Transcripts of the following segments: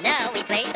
Now we play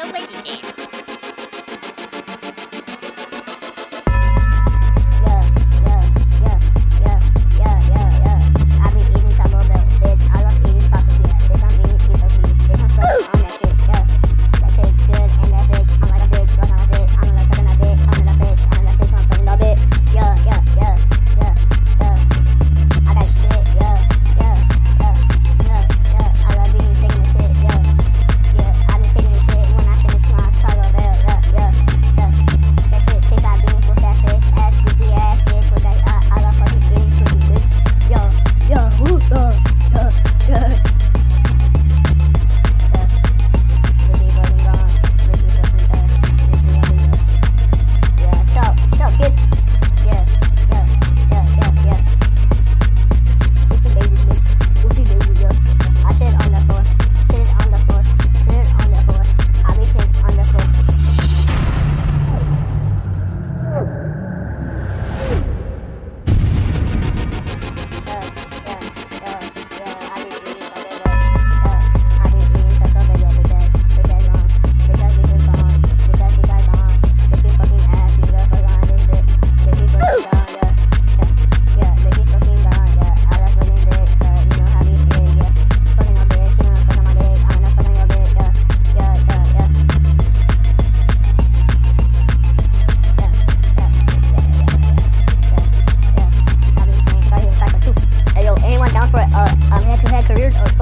or